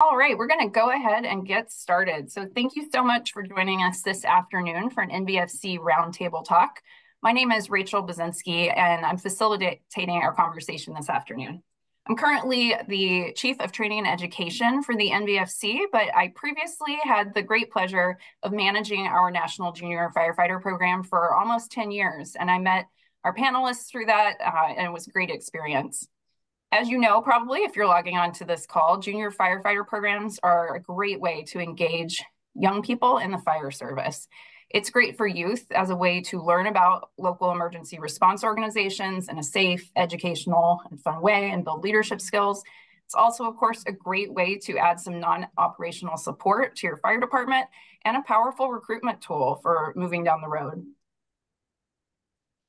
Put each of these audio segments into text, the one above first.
All right, we're going to go ahead and get started. So thank you so much for joining us this afternoon for an NVFC Roundtable Talk. My name is Rachel Bazinski, and I'm facilitating our conversation this afternoon. I'm currently the Chief of Training and Education for the NVFC, but I previously had the great pleasure of managing our National Junior Firefighter Program for almost 10 years, and I met our panelists through that, uh, and it was a great experience. As you know, probably if you're logging on to this call, junior firefighter programs are a great way to engage young people in the fire service. It's great for youth as a way to learn about local emergency response organizations in a safe, educational, and fun way and build leadership skills. It's also, of course, a great way to add some non-operational support to your fire department and a powerful recruitment tool for moving down the road.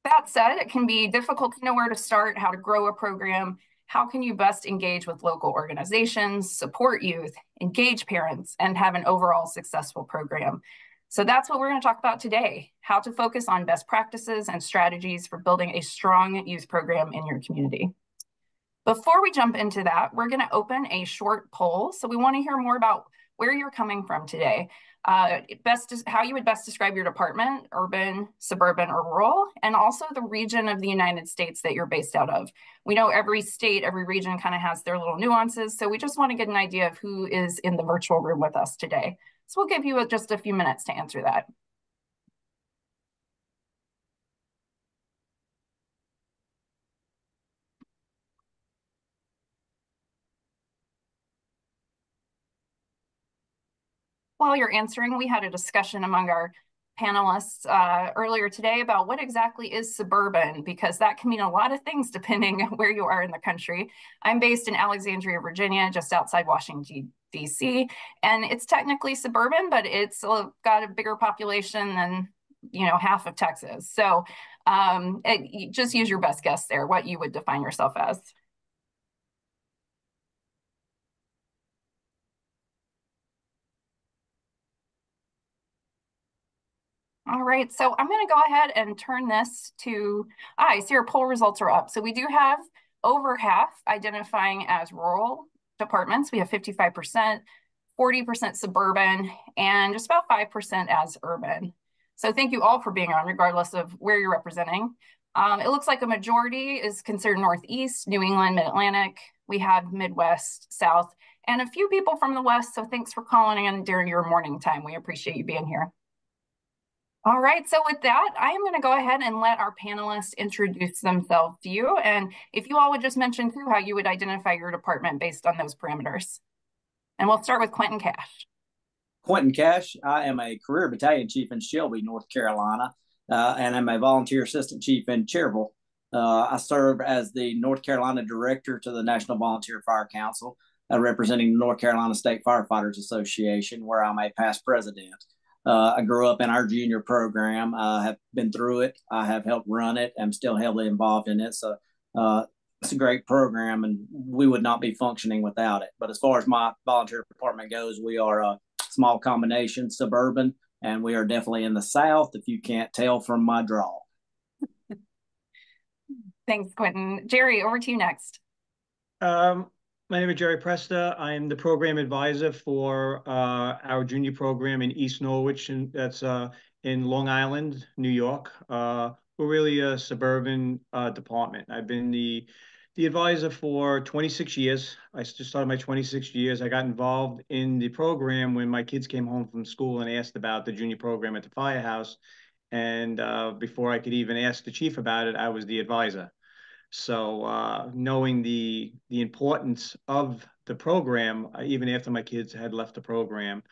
That said, it can be difficult to know where to start, how to grow a program, how can you best engage with local organizations, support youth, engage parents, and have an overall successful program? So that's what we're going to talk about today, how to focus on best practices and strategies for building a strong youth program in your community. Before we jump into that, we're going to open a short poll. So we want to hear more about where you're coming from today uh, best how you would best describe your department, urban, suburban, or rural, and also the region of the United States that you're based out of. We know every state, every region kind of has their little nuances, so we just want to get an idea of who is in the virtual room with us today. So we'll give you just a few minutes to answer that. While you're answering, we had a discussion among our panelists uh, earlier today about what exactly is suburban, because that can mean a lot of things depending where you are in the country. I'm based in Alexandria, Virginia, just outside Washington, D.C., and it's technically suburban, but it's got a bigger population than you know half of Texas. So um, it, just use your best guess there, what you would define yourself as. All right, so I'm going to go ahead and turn this to, ah, I see our poll results are up. So we do have over half identifying as rural departments. We have 55%, 40% suburban, and just about 5% as urban. So thank you all for being on, regardless of where you're representing. Um, it looks like a majority is considered Northeast, New England, Mid-Atlantic. We have Midwest, South, and a few people from the West. So thanks for calling in during your morning time. We appreciate you being here. All right, so with that, I am going to go ahead and let our panelists introduce themselves to you. And if you all would just mention too how you would identify your department based on those parameters. And we'll start with Quentin Cash. Quentin Cash, I am a career battalion chief in Shelby, North Carolina, uh, and I'm a volunteer assistant chief in Cherryville. Uh, I serve as the North Carolina director to the National Volunteer Fire Council, uh, representing the North Carolina State Firefighters Association, where I'm a past president. Uh, I grew up in our junior program. I have been through it. I have helped run it. I'm still heavily involved in it. So uh, it's a great program, and we would not be functioning without it. But as far as my volunteer department goes, we are a small combination, suburban, and we are definitely in the South. If you can't tell from my draw. Thanks, Quentin. Jerry, over to you next. Um, my name is Jerry Presta. I'm the program advisor for uh, our junior program in East Norwich, and that's uh, in Long Island, New York. Uh, we're really a suburban uh, department. I've been the the advisor for 26 years. I just started my 26 years. I got involved in the program when my kids came home from school and asked about the junior program at the firehouse. And uh, before I could even ask the chief about it, I was the advisor. So uh, knowing the the importance of the program, uh, even after my kids had left the program,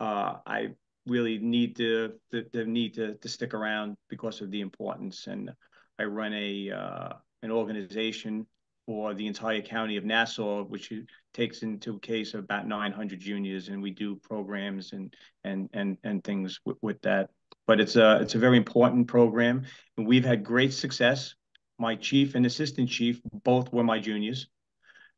uh, I really need to the, the need to, to stick around because of the importance. And I run a uh, an organization for the entire county of Nassau, which takes into a case of about 900 juniors, and we do programs and and and and things with, with that. But it's a it's a very important program, and we've had great success my chief and assistant chief both were my juniors.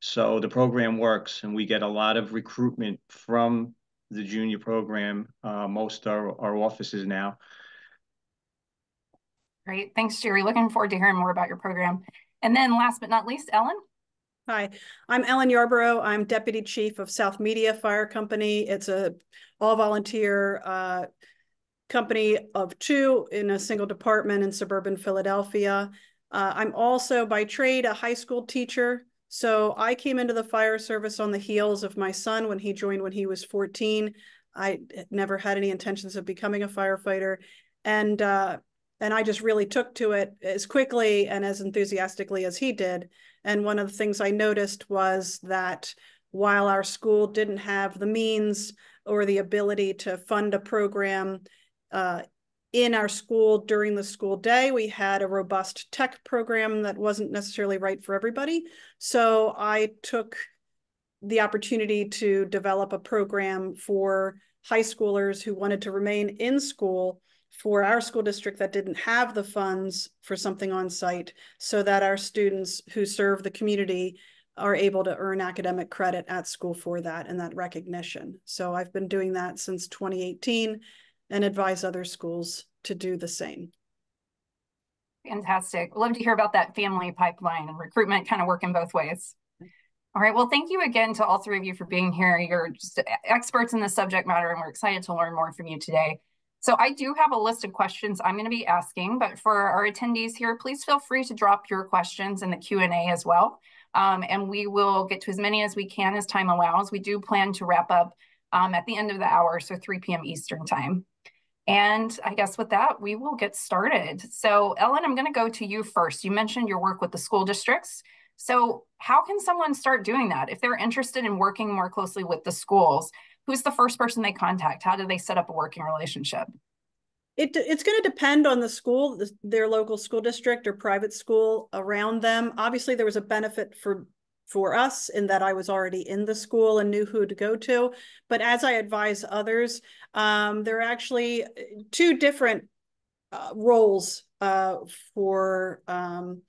So the program works and we get a lot of recruitment from the junior program, uh, most are our offices now. Great. Thanks, Jerry. Looking forward to hearing more about your program. And then last but not least, Ellen. Hi, I'm Ellen Yarborough. I'm Deputy Chief of South Media Fire Company. It's a all-volunteer uh, company of two in a single department in suburban Philadelphia. Uh, I'm also by trade a high school teacher. So I came into the fire service on the heels of my son when he joined when he was 14. I never had any intentions of becoming a firefighter. And uh, and I just really took to it as quickly and as enthusiastically as he did. And one of the things I noticed was that while our school didn't have the means or the ability to fund a program uh, in our school during the school day, we had a robust tech program that wasn't necessarily right for everybody. So I took the opportunity to develop a program for high schoolers who wanted to remain in school for our school district that didn't have the funds for something on site so that our students who serve the community are able to earn academic credit at school for that and that recognition. So I've been doing that since 2018 and advise other schools to do the same. Fantastic. Love to hear about that family pipeline and recruitment kind of working both ways. All right. Well, thank you again to all three of you for being here. You're just experts in the subject matter, and we're excited to learn more from you today. So I do have a list of questions I'm going to be asking, but for our attendees here, please feel free to drop your questions in the Q&A as well. Um, and we will get to as many as we can as time allows. We do plan to wrap up um, at the end of the hour, so 3 p.m. Eastern time. And I guess with that, we will get started. So Ellen, I'm going to go to you first. You mentioned your work with the school districts. So how can someone start doing that? If they're interested in working more closely with the schools, who's the first person they contact? How do they set up a working relationship? It, it's going to depend on the school, the, their local school district or private school around them. Obviously, there was a benefit for for us in that I was already in the school and knew who to go to. But as I advise others, um, there are actually uh, two different uh, roles uh, for um,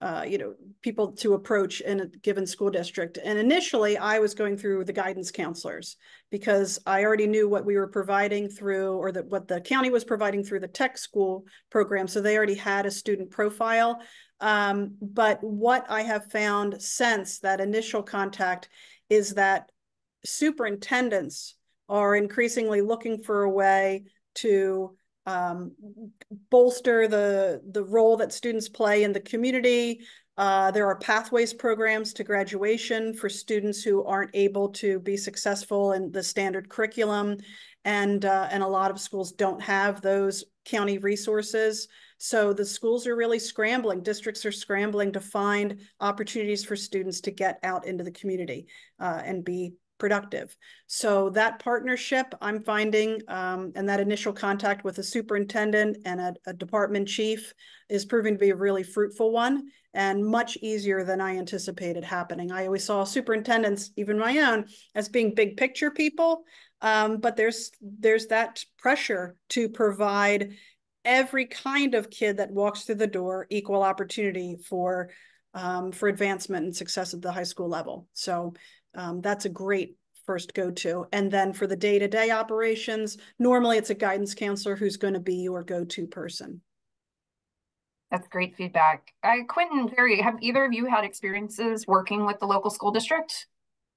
uh, you know, people to approach in a given school district. And initially, I was going through the guidance counselors because I already knew what we were providing through, or that what the county was providing through the tech school program. So they already had a student profile. Um, but what I have found since that initial contact is that superintendents are increasingly looking for a way to um, bolster the, the role that students play in the community. Uh, there are pathways programs to graduation for students who aren't able to be successful in the standard curriculum. And, uh, and a lot of schools don't have those county resources. So the schools are really scrambling, districts are scrambling to find opportunities for students to get out into the community uh, and be productive. So that partnership I'm finding um, and that initial contact with a superintendent and a, a, department chief is proving to be a really fruitful one and much easier than I anticipated happening. I always saw superintendents, even my own, as being big picture people, um, but there's there's that pressure to provide every kind of kid that walks through the door equal opportunity for um, for advancement and success at the high school level. So um, that's a great first go-to. And then for the day-to-day -day operations, normally it's a guidance counselor who's going to be your go-to person. That's great feedback. Uh, Quentin, Jerry, have either of you had experiences working with the local school district?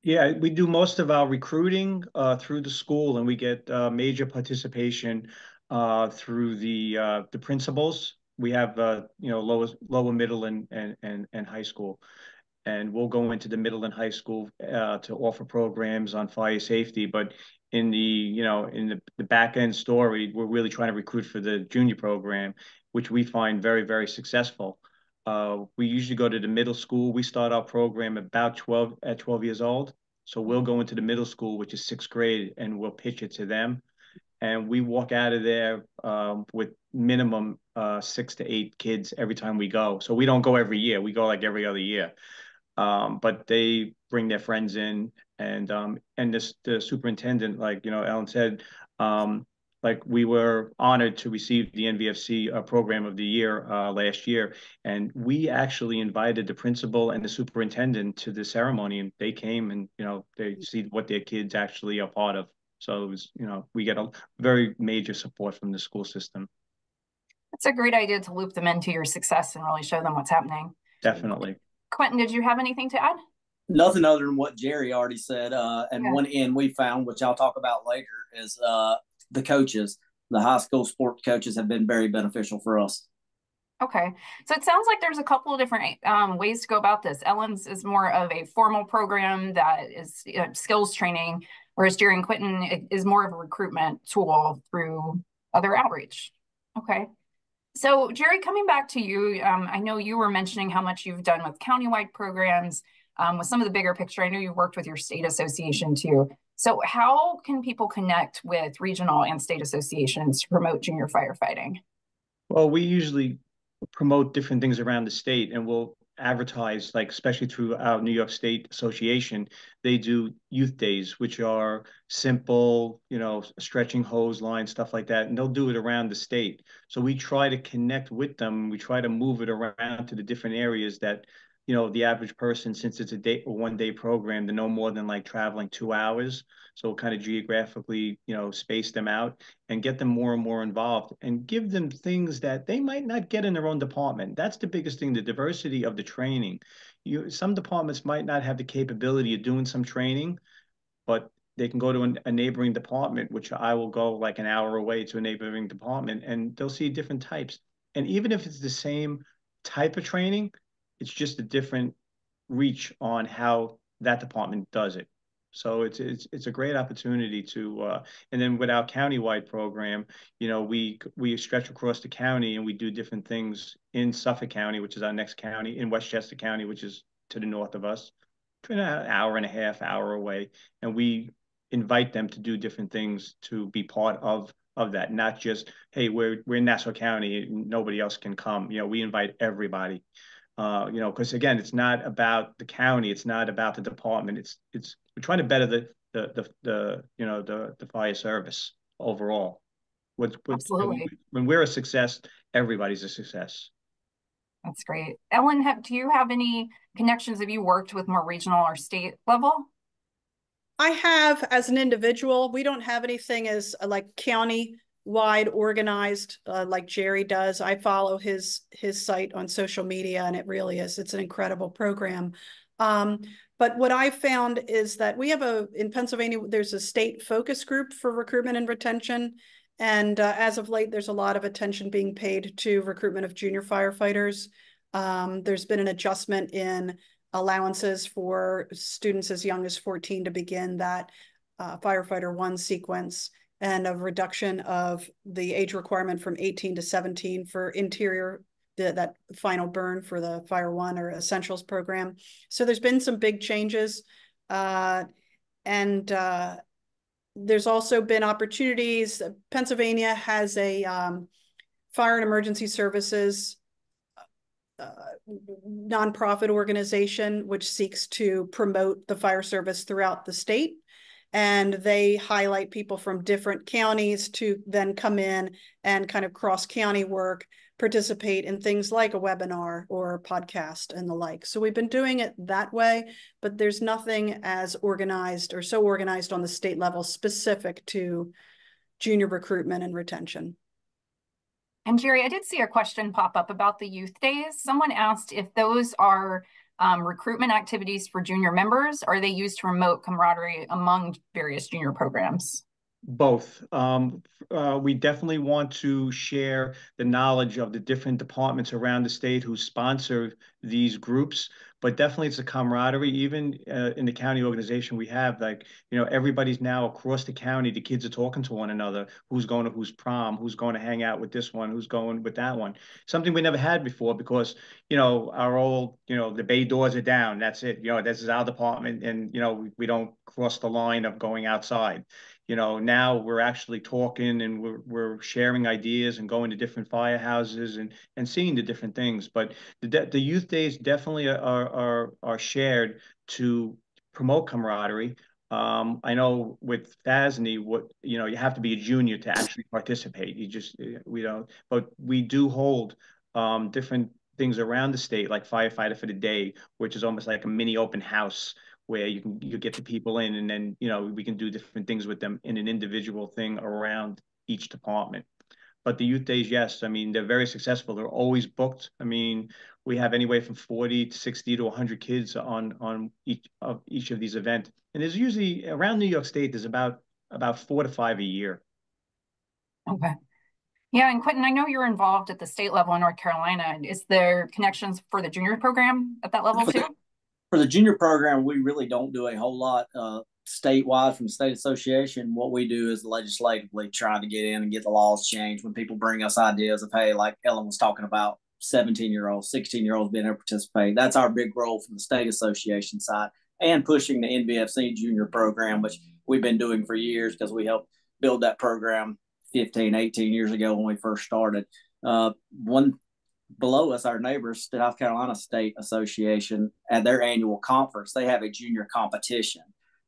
Yeah, we do most of our recruiting uh, through the school, and we get uh, major participation uh, through the uh, the principals. We have uh, you know lower lower middle and and and, and high school and we'll go into the middle and high school uh, to offer programs on fire safety. But in the you know in the, the back end story, we're really trying to recruit for the junior program, which we find very very successful. Uh, we usually go to the middle school. We start our program about 12 at 12 years old. So we'll go into the middle school, which is sixth grade, and we'll pitch it to them. And we walk out of there um, with minimum uh, six to eight kids every time we go. So we don't go every year. We go like every other year. Um, but they bring their friends in and um, and this the superintendent, like you know, Ellen said, um, like we were honored to receive the NVFC uh, Program of the Year uh, last year, and we actually invited the principal and the superintendent to the ceremony, and they came and you know they see what their kids actually are part of. So it was you know we get a very major support from the school system. It's a great idea to loop them into your success and really show them what's happening. Definitely. Quentin, did you have anything to add? Nothing other than what Jerry already said. Uh, and yeah. one end we found, which I'll talk about later, is uh, the coaches. The high school sport coaches have been very beneficial for us. Okay, so it sounds like there's a couple of different um, ways to go about this. Ellen's is more of a formal program that is you know, skills training, whereas Jerry and Quentin is more of a recruitment tool through other outreach. Okay. So Jerry, coming back to you, um, I know you were mentioning how much you've done with countywide programs. Um, with some of the bigger picture, I know you've worked with your state association too. So how can people connect with regional and state associations to promote junior firefighting? Well, we usually promote different things around the state and we'll advertise like especially through our New York State Association they do youth days which are simple you know stretching hose line stuff like that and they'll do it around the state. So we try to connect with them. We try to move it around to the different areas that you know the average person since it's a day a one day program to no more than like traveling two hours. So kind of geographically you know space them out and get them more and more involved and give them things that they might not get in their own department. That's the biggest thing the diversity of the training. You some departments might not have the capability of doing some training but they can go to an, a neighboring department which i will go like an hour away to a neighboring department and they'll see different types. And even if it's the same type of training it's just a different reach on how that department does it. So it's it's it's a great opportunity to uh, and then with our countywide program, you know, we we stretch across the county and we do different things in Suffolk County, which is our next county, in Westchester County, which is to the north of us, an hour and a half, hour away, and we invite them to do different things to be part of of that, not just hey, we're we're in Nassau County, nobody else can come. You know, we invite everybody. Uh, you know, because again, it's not about the county, it's not about the department. It's it's we're trying to better the the the, the you know the the fire service overall. What, what, Absolutely. When we're a success, everybody's a success. That's great. Ellen, have, do you have any connections? Have you worked with more regional or state level? I have as an individual. We don't have anything as uh, like county wide organized uh, like Jerry does. I follow his his site on social media and it really is it's an incredible program. Um, but what I found is that we have a in Pennsylvania there's a state focus group for recruitment and retention and uh, as of late there's a lot of attention being paid to recruitment of junior firefighters. Um, there's been an adjustment in allowances for students as young as 14 to begin that uh, firefighter one sequence and a reduction of the age requirement from 18 to 17 for interior the, that final burn for the fire one or essentials program. So there's been some big changes uh, and uh, there's also been opportunities. Pennsylvania has a um, fire and emergency services uh, nonprofit organization which seeks to promote the fire service throughout the state and they highlight people from different counties to then come in and kind of cross county work participate in things like a webinar or a podcast and the like so we've been doing it that way but there's nothing as organized or so organized on the state level specific to junior recruitment and retention and Jerry, I did see a question pop up about the youth days. Someone asked if those are um, recruitment activities for junior members? Are they used to promote camaraderie among various junior programs? Both. Um, uh, we definitely want to share the knowledge of the different departments around the state who sponsor these groups but definitely it's a camaraderie even uh, in the county organization we have like you know everybody's now across the county the kids are talking to one another who's going to whose prom who's going to hang out with this one who's going with that one. Something we never had before because you know our old you know the bay doors are down that's it you know this is our department and you know we, we don't cross the line of going outside you know now we're actually talking and we're, we're sharing ideas and going to different firehouses and and seeing the different things but the, the youth days definitely are are are shared to promote camaraderie um, I know with FASNY, what you know, you have to be a junior to actually participate. You just we don't, but we do hold um, different things around the state, like firefighter for the day, which is almost like a mini open house where you can you get the people in and then you know we can do different things with them in an individual thing around each department but the youth days yes i mean they're very successful they're always booked i mean we have anywhere from 40 to 60 to 100 kids on on each of each of these events. And there's usually around New York State, there's about about four to five a year. Okay. Yeah, and Quentin, I know you're involved at the state level in North Carolina. Is there connections for the junior program at that level too? For the junior program, we really don't do a whole lot uh, statewide from the state association. What we do is legislatively trying to get in and get the laws changed. When people bring us ideas of, hey, like Ellen was talking about, 17 year olds, 16 year olds being able to participate. That's our big role from the state association side and pushing the NVFC junior program, which we've been doing for years because we helped build that program 15, 18 years ago when we first started. Uh, one below us, our neighbors, the South Carolina State Association, at their annual conference, they have a junior competition.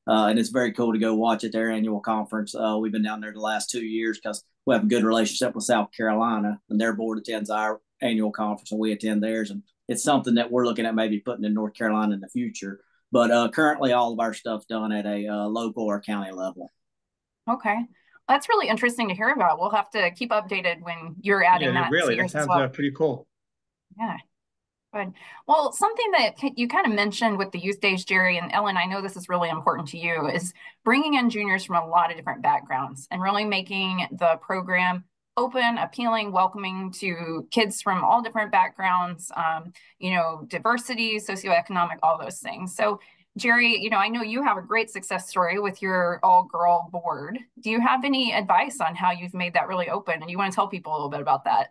Uh, and it's very cool to go watch at their annual conference. Uh, we've been down there the last two years because we have a good relationship with South Carolina, and their board attends our annual conference, and we attend theirs. And it's something that we're looking at maybe putting in North Carolina in the future. But uh, currently, all of our stuff's done at a uh, local or county level. Okay. That's really interesting to hear about. We'll have to keep updated when you're adding yeah, that. Really, that sounds well. uh, pretty cool. Yeah. Good. Well, something that you kind of mentioned with the youth days, Jerry and Ellen, I know this is really important to you, is bringing in juniors from a lot of different backgrounds and really making the program open, appealing, welcoming to kids from all different backgrounds, um, you know, diversity, socioeconomic, all those things. So Jerry, you know, I know you have a great success story with your all girl board. Do you have any advice on how you've made that really open? And you want to tell people a little bit about that?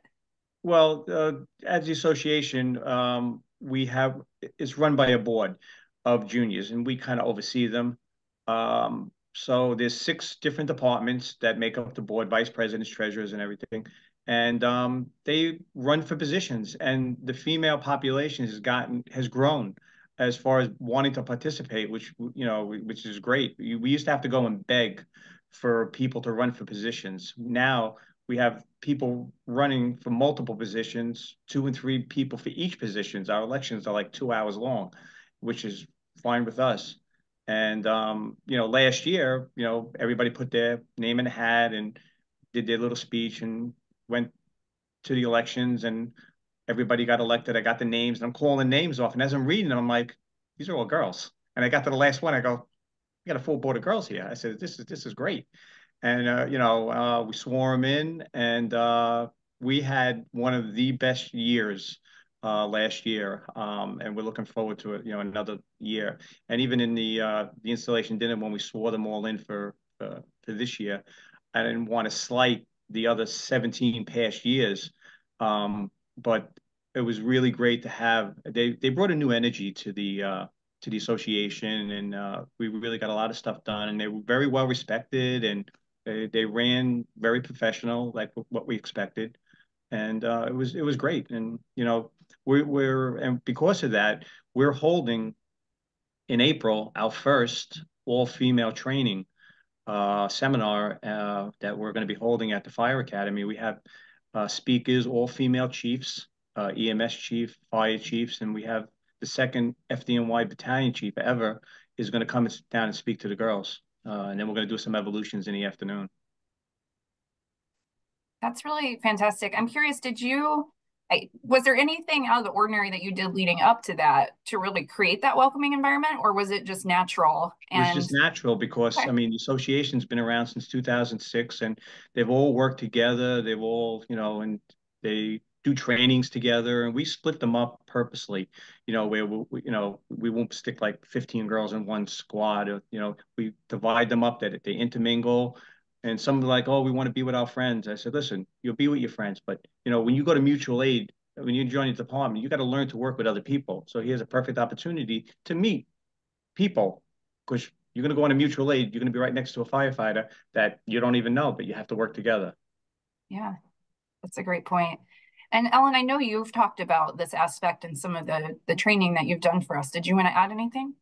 Well, uh, as the association, um, we have it's run by a board of juniors, and we kind of oversee them. Um, so there's six different departments that make up the board: vice presidents, treasurers, and everything. And um, they run for positions, and the female population has gotten has grown as far as wanting to participate, which you know, which is great. We used to have to go and beg for people to run for positions. Now we have people running for multiple positions, two and three people for each positions. Our elections are like two hours long, which is fine with us. And um, you know, last year, you know, everybody put their name in a hat and did their little speech and went to the elections and everybody got elected. I got the names and I'm calling names off. And as I'm reading them, I'm like, these are all girls. And I got to the last one. I go, we got a full board of girls here. I said, this is this is great. And uh, you know, uh, we swore them in, and uh, we had one of the best years uh, last year, um, and we're looking forward to it. You know, another year. And even in the uh, the installation dinner, when we swore them all in for for this year, I didn't want to slight the other 17 past years. Um, but it was really great to have they they brought a new energy to the uh, to the association and uh, we really got a lot of stuff done and they were very well respected and they, they ran very professional like what we expected. And uh, it was it was great. And you know we're, we're and because of that we're holding in April our first all female training uh, seminar uh, that we're going to be holding at the fire academy. We have uh, speakers, all female chiefs, uh, EMS chief, fire chiefs, and we have the second FDNY battalion chief ever is going to come down and speak to the girls. Uh, and then we're going to do some evolutions in the afternoon. That's really fantastic. I'm curious, did you was there anything out of the ordinary that you did leading up to that to really create that welcoming environment or was it just natural and... it was just natural because okay. i mean the association's been around since 2006 and they've all worked together they've all you know and they do trainings together and we split them up purposely you know where we, you know we won't stick like 15 girls in one squad you know we divide them up that they intermingle and some like, oh, we want to be with our friends. I said, listen, you'll be with your friends, but you know, when you go to mutual aid, when you join the department, you got to learn to work with other people. So here's a perfect opportunity to meet people because you're going to go on a mutual aid. You're going to be right next to a firefighter that you don't even know, but you have to work together. Yeah, that's a great point. And Ellen, I know you've talked about this aspect in some of the the training that you've done for us. Did you want to add anything?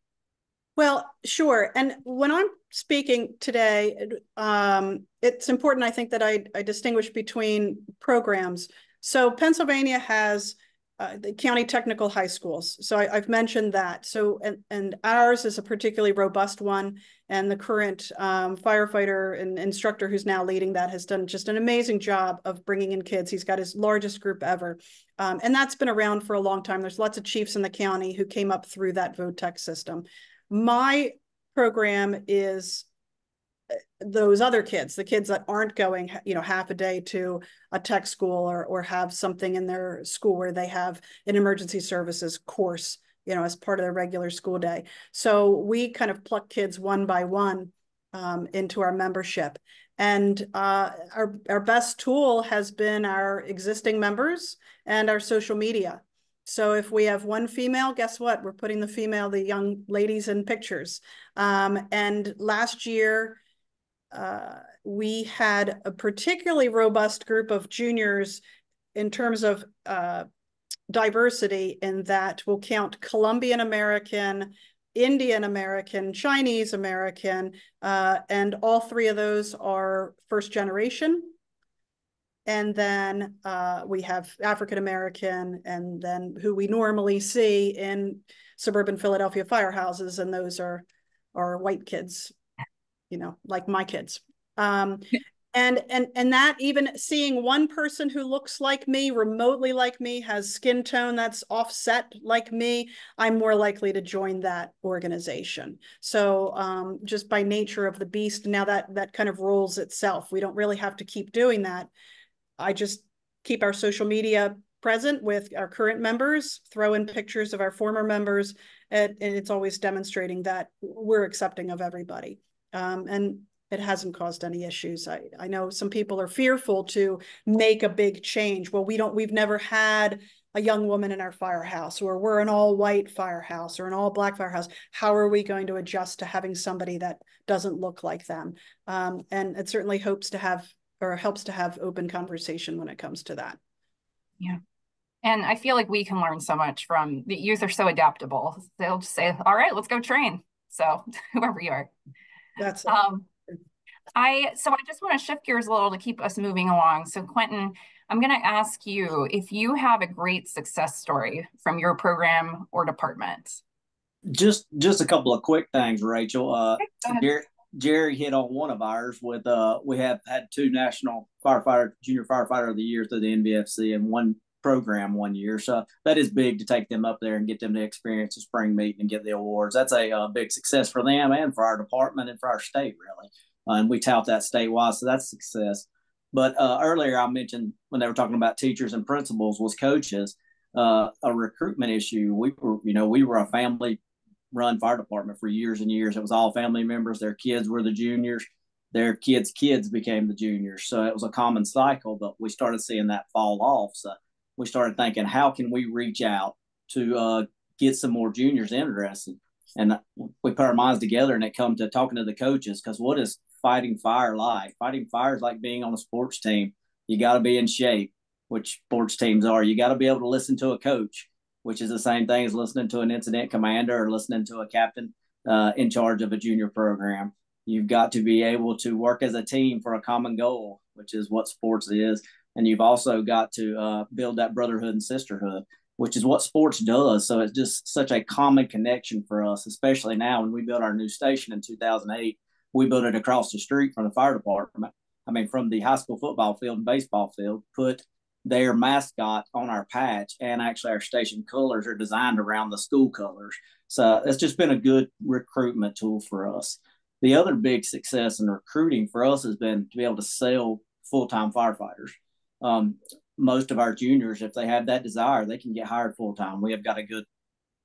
Well, sure. And when I'm speaking today, um, it's important, I think, that I, I distinguish between programs. So Pennsylvania has uh, the county technical high schools. So I, have mentioned that. So and and ours is a particularly robust one, and the current um, firefighter and instructor who's now leading that has done just an amazing job of bringing in kids. He's got his largest group ever, um, and that's been around for a long time. There's lots of chiefs in the county who came up through that VOTEC system. My program is those other kids, the kids that aren't going, you know, half a day to a tech school or or have something in their school where they have an emergency services course, you know, as part of their regular school day. So we kind of pluck kids one by one um, into our membership. And uh, our, our best tool has been our existing members and our social media. So if we have one female, guess what? We're putting the female, the young ladies in pictures. Um, and last year, uh, we had a particularly robust group of juniors in terms of uh, diversity in that we'll count Colombian American, Indian American, Chinese American, uh, and all three of those are first generation. And then uh, we have African American, and then who we normally see in suburban Philadelphia firehouses, and those are are white kids you know, like my kids. Um, and and and that even seeing one person who looks like me remotely like me has skin tone that's offset like me i'm more likely to join that organization. So um, just by nature of the beast now that that kind of rolls itself we don't really have to keep doing that. I just keep our social media present with our current members throw in pictures of our former members and, and it's always demonstrating that we're accepting of everybody um, and it hasn't caused any issues. I, I know some people are fearful to make a big change. Well, we don't, we've never had a young woman in our firehouse, or we're an all white firehouse or an all black firehouse. How are we going to adjust to having somebody that doesn't look like them? Um, and it certainly hopes to have or helps to have open conversation when it comes to that. Yeah. And I feel like we can learn so much from the youth are so adaptable. They'll just say, all right, let's go train. So whoever you are. That's um, I so I just want to shift gears a little to keep us moving along. So Quentin, I'm going to ask you if you have a great success story from your program or department. Just just a couple of quick things, Rachel. Uh, Jerry, Jerry hit on one of ours with uh we have had two national firefighter junior firefighter of the year through the NVFC and one program one year. So that is big to take them up there and get them to experience the spring meet and get the awards. That's a, a uh, big success for them and for our department and for our state, really. Uh, and we tout that statewide, so that's success. But uh, earlier I mentioned when they were talking about teachers and principals was coaches. Uh, a recruitment issue. We were, you know, we were a family run fire department for years and years. It was all family members. Their kids were the juniors. Their kids' kids became the juniors. So it was a common cycle, but we started seeing that fall off. So we started thinking, how can we reach out to uh, get some more juniors interested? And we put our minds together, and it come to talking to the coaches because what is fighting fire like? Fighting fire is like being on a sports team. You got to be in shape, which sports teams are. You got to be able to listen to a coach, which is the same thing as listening to an incident commander or listening to a captain uh, in charge of a junior program. You've got to be able to work as a team for a common goal, which is what sports is and you've also got to uh, build that brotherhood and sisterhood which is what sports does. So it's just such a common connection for us especially now when we built our new station in 2008 we built it across the street from the fire department i mean from the high school football field and baseball field put their mascot on our patch and actually our station colors are designed around the school colors. So it's just been a good recruitment tool for us. The other big success in recruiting for us has been to be able to sell full-time firefighters um, most of our juniors, if they have that desire, they can get hired full time. We have got a good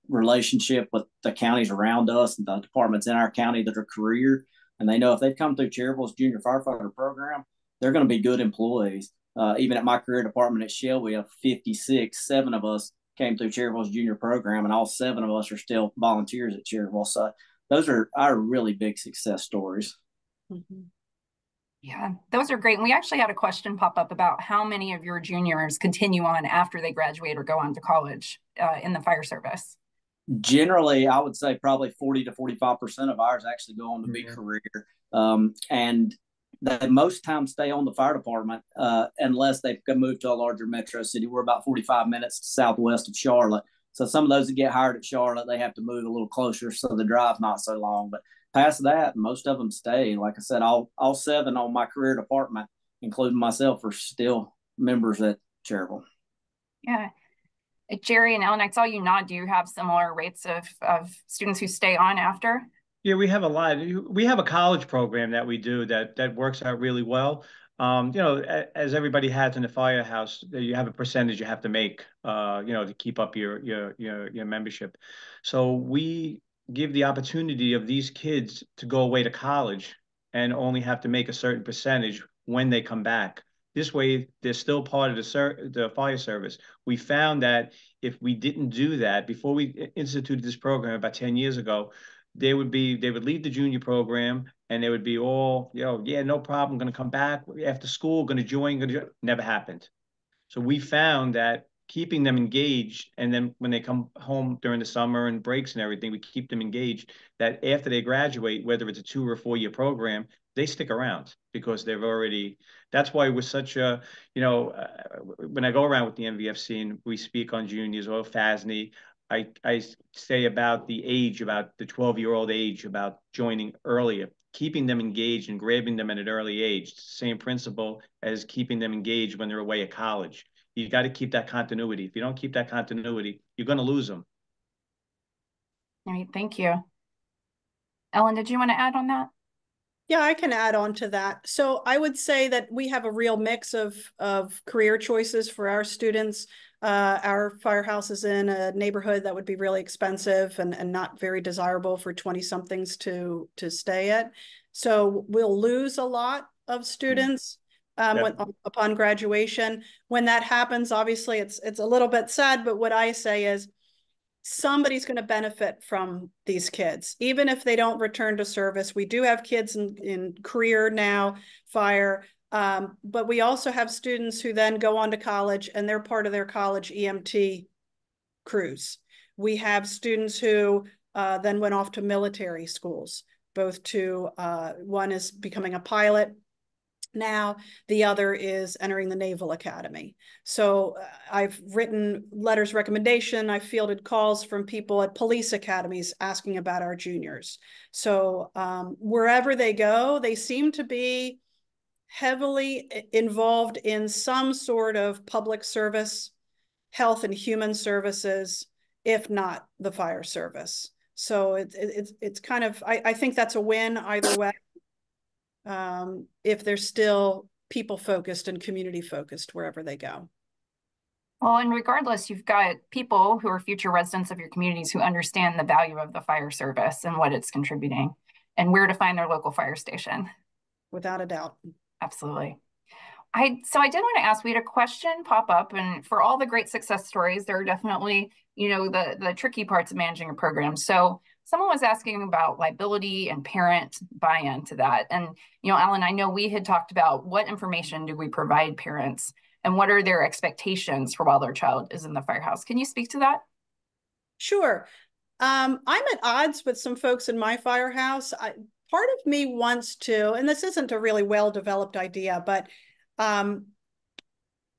relationship with the counties around us and the departments in our county that are career, and they know if they've come through Cherryville's junior firefighter program, they're going to be good employees. Uh, even at my career department at Shell, we have 56, seven of us came through Cherryville's junior program, and all seven of us are still volunteers at Cherryville. So those are our really big success stories. Mm-hmm. Yeah, those are great. And we actually had a question pop up about how many of your juniors continue on after they graduate or go on to college uh, in the fire service. Generally, I would say probably 40 to 45% of ours actually go on to be mm-hmm. career. Um, and they most times stay on the fire department uh, unless they've moved to a larger metro city. We're about 45 minutes southwest of Charlotte. So some of those that get hired at Charlotte, they have to move a little closer, so the drive's not so long. But past that, most of them stay. Like I said, all all seven on my career department, including myself, are still members at Cherryville. Yeah. Jerry and Ellen, I saw you nod. Do you have similar rates of, of students who stay on after? Yeah, we have a lot. We have a college program that we do that that works out really well. Um, you know, as everybody has in the firehouse, you have a percentage you have to make, uh, you know, to keep up your your your your membership. So we give the opportunity of these kids to go away to college and only have to make a certain percentage when they come back. This way, they're still part of the, the fire service. We found that if we didn't do that before we instituted this program about 10 years ago, they would be they would leave the junior program and they would be all you know yeah no problem going to come back after school going to join going to never happened so we found that keeping them engaged and then when they come home during the summer and breaks and everything we keep them engaged that after they graduate whether it's a two or four year program they stick around because they've already that's why we're such a you know uh, when i go around with the nvfc and we speak on juniors or fasny I, I say about the age, about the 12 year old age, about joining earlier, keeping them engaged and grabbing them at an early age. Same principle as keeping them engaged when they're away at college. You got to keep that continuity. If you don't keep that continuity, you're going to lose them. All right, thank you. Ellen, did you want to add on that? Yeah, I can add on to that. So I would say that we have a real mix of of career choices for our students. Uh, our firehouse is in a neighborhood that would be really expensive and, and not very desirable for 20 somethings to to stay at. So we'll lose a lot of students um, yeah. when, upon graduation. When that happens, obviously it's it's a little bit sad, but what I say is somebody's going to benefit from these kids, even if they don't return to service. We do have kids in, in career now, fire, um, but we also have students who then go on to college and they're part of their college EMT crews. We have students who uh, then went off to military schools, both to uh, one is becoming a pilot now. The other is entering the Naval Academy. So uh, I've written letters recommendation. I've fielded calls from people at police academies asking about our juniors. So um, wherever they go, they seem to be heavily involved in some sort of public service, health and human services, if not the fire service. So it's it's it's kind of I, I think that's a win either way um, if they're still people focused and community focused wherever they go. Well, and regardless, you've got people who are future residents of your communities who understand the value of the fire service and what it's contributing and where to find their local fire station. Without a doubt. Absolutely. I so I did want to ask, we had a question pop up and for all the great success stories, there are definitely, you know, the the tricky parts of managing a program. So someone was asking about liability and parent buy-in to that. And, you know, Ellen, I know we had talked about what information do we provide parents and what are their expectations for while their child is in the firehouse. Can you speak to that? Sure. Um, I'm at odds with some folks in my firehouse. I, part of me wants to, and this isn't a really well-developed idea, but um,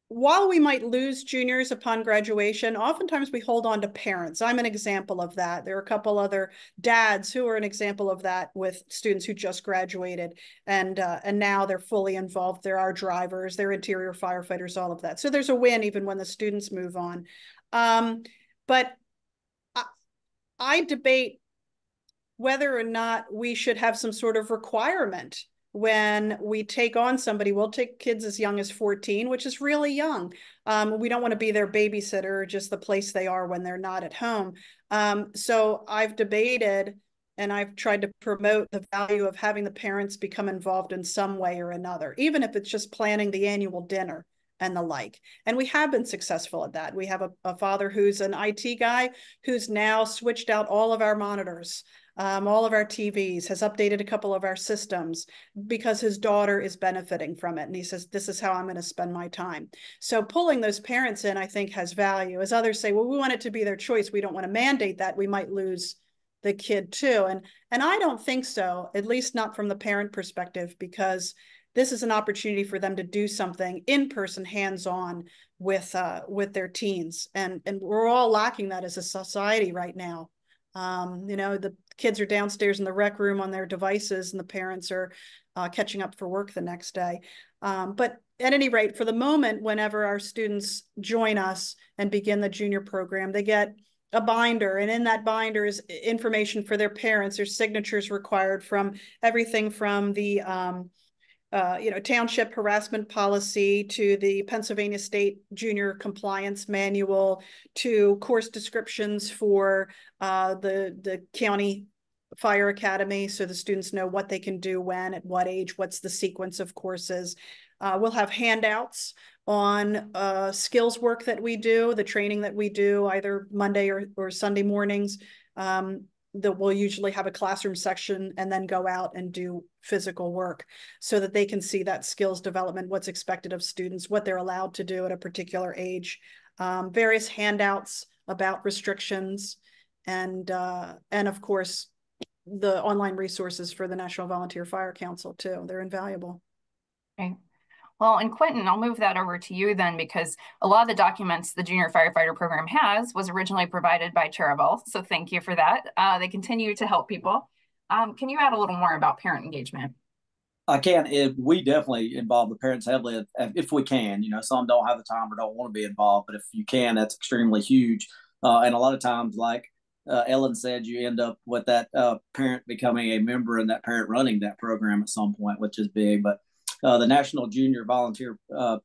while we might lose juniors upon graduation, oftentimes we hold on to parents. I'm an example of that. There are a couple other dads who are an example of that with students who just graduated and uh, and now they're fully involved. There are drivers, they're interior firefighters, all of that. So there's a win even when the students move on. Um, but I, I debate whether or not we should have some sort of requirement when we take on somebody, we'll take kids as young as 14, which is really young. Um, we don't want to be their babysitter, just the place they are when they're not at home. Um, so I've debated and I've tried to promote the value of having the parents become involved in some way or another, even if it's just planning the annual dinner and the like. And we have been successful at that. We have a, a father who's an IT guy who's now switched out all of our monitors um, all of our TVs, has updated a couple of our systems because his daughter is benefiting from it. And he says, This is how I'm going to spend my time. So pulling those parents in, I think, has value. As others say, Well, we want it to be their choice. We don't want to mandate that. We might lose the kid too. And and I don't think so, at least not from the parent perspective, because this is an opportunity for them to do something in person, hands on with uh, with their teens, and and we're all lacking that as a society right now. Um, you know, the kids are downstairs in the rec room on their devices, and the parents are uh, catching up for work the next day. Um, but at any rate, for the moment, whenever our students join us and begin the junior program, they get a binder and in that binder is information for their parents there's signatures required from everything from the um, uh, you know township harassment policy to the pennsylvania state junior compliance manual to course descriptions for uh, the the county fire academy so the students know what they can do when at what age what's the sequence of courses uh, we'll have handouts on uh, skills work that we do, the training that we do either Monday or, or Sunday mornings. Um, that we'll usually have a classroom section and then go out and do physical work so that they can see that skills development, what's expected of students, what they're allowed to do at a particular age, um, various handouts about restrictions, and uh, and of course the online resources for the National Volunteer Fire Council too. They're invaluable. Okay. Well, and Quentin, I'll move that over to you then because a lot of the documents the junior firefighter program has was originally provided by Cherryville. So thank you for that. Uh, they continue to help people. Um, can you add a little more about parent engagement? I can. If we definitely involve the parents heavily if, if, we can. You know, some don't have the time or don't want to be involved, but if you can, that's extremely huge. Uh, and a lot of times, like uh, Ellen said, you end up with that uh, parent becoming a member and that parent running that program at some point, which is big. But uh, the National Junior Volunteer uh,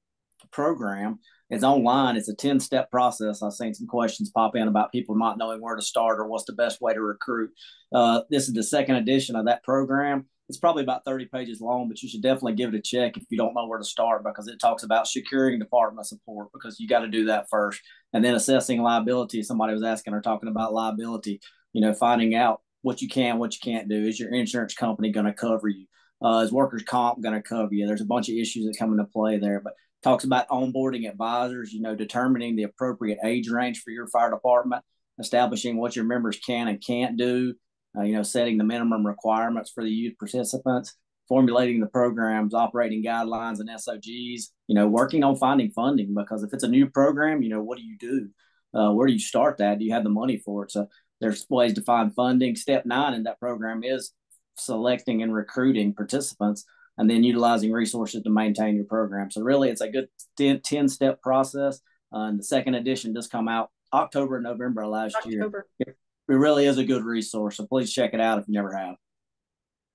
Program is online. It's a 10 step process. I've seen some questions pop in about people not knowing where to start or what's the best way to recruit. Uh, this is the second edition of that program. It's probably about 30 pages long, but you should definitely give it a check if you don't know where to start because it talks about securing department support because you got to do that first. And then assessing liability. Somebody was asking or talking about liability, you know, finding out what you can, what you can't do. Is your insurance company going to cover you? Uh, is workers' comp going to cover you? There's a bunch of issues that come into play there, but talks about onboarding advisors, you know, determining the appropriate age range for your fire department, establishing what your members can and can't do, uh, you know, setting the minimum requirements for the youth participants, formulating the programs, operating guidelines and SOGs, you know, working on finding funding because if it's a new program, you know, what do you do? Uh, where do you start that? Do you have the money for it? So there's ways to find funding. Step nine in that program is selecting and recruiting participants and then utilizing resources to maintain your program. So really it's a good 10, 10 step process. Uh, and the second edition just come out October, November last October. year. It, really is a good resource. So please check it out if you never have.